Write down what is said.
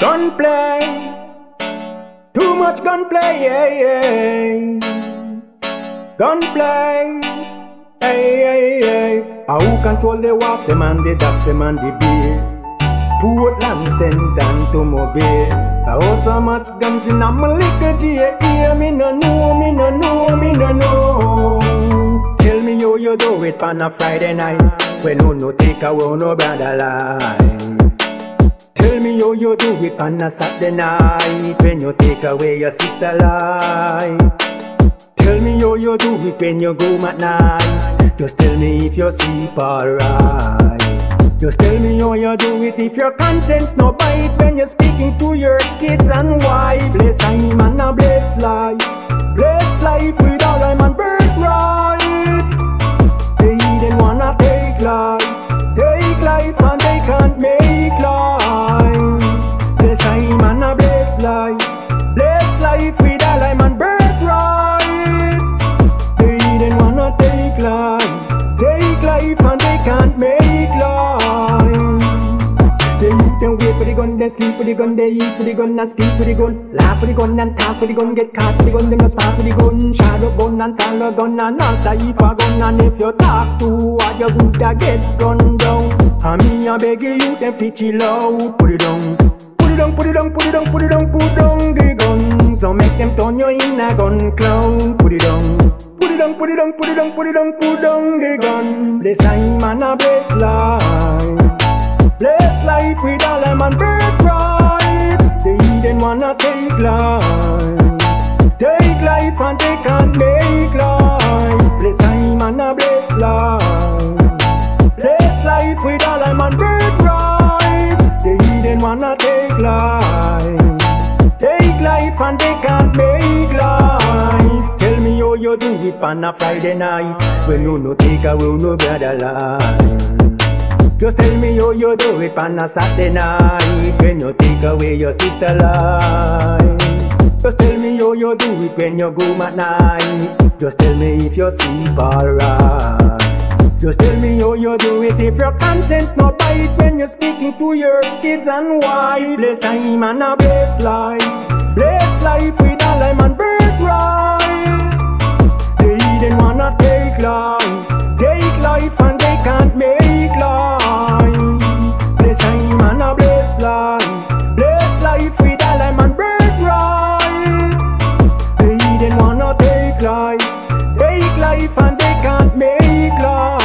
Gunplay, too much gunplay, yeah, yeah. Gunplay, hey, hey, hey. Ah, who control the wharf, the man, the docks, the man, the beer. Portland, St. Automobile. I oh, so much guns in a liquor. Yeah, me no know, me no know, me no know. Tell me how you do it on a Friday night when you no take away no brother life. You do it on a Saturday night when you take away your sister life. Tell me how you do it when you go at night. Just tell me if you sleep alright. Just tell me how you do it if your conscience no bite when you're speaking to your kids and wife. Bless him and a bless life. Bless life. Bless life with all I'm on birthrights. They didn't wanna take life. Take life and they can't make life. They eat and wait for the gun, they sleep with the gun, they eat with the gun and speak with the gun. Laugh with the gun and talk with the gun, get caught with the gun, them just spark with the gun. Up gun and the gun and not a heap of gun. And if you talk too hard, you good to get gunned down. And me I beg you, them fit chill out, put it down. It down, put it down, put it down, put it down, put down the guns. Don't make them turn you in a gun clown. Put it down. Put it down, put it down, put it down, put it down, put down the guns. Bless him and a bless life. Bless life with all them and birthrights. They didn't wanna take life. Take life and they can't make life. Bless him and a bless life. Bless life with all them and birthrights. They didn't wanna take life. Take life and they can't make life. Tell me how you do it on a Friday night when you no take away no brother life. Just tell me how you do it on a Saturday night when you take away your sister life. Just tell me how you do it when you go at night. Just tell me if you sleep alright. Just tell me how you do it if your conscience not bite. When you're speaking to your kids and wife Bless him and a bless life. Bless life with a lime and birthright They didn't wanna take life. Take life and they can't make life. Bless him and a bless life. Bless life with a lime and birthright They didn't wanna take life. Take life and they can't make life.